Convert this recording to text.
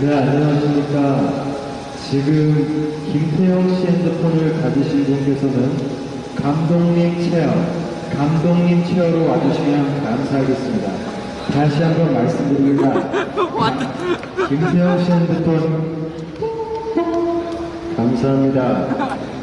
네, 안녕하십니까. 지금 김태형 씨 핸드폰을 가지신 분께서는 감독님 체어, 감독님 체어로 와주시면 감사하겠습니다. 다시 한번 말씀드립니다. 김태형 씨 핸드폰 감사합니다.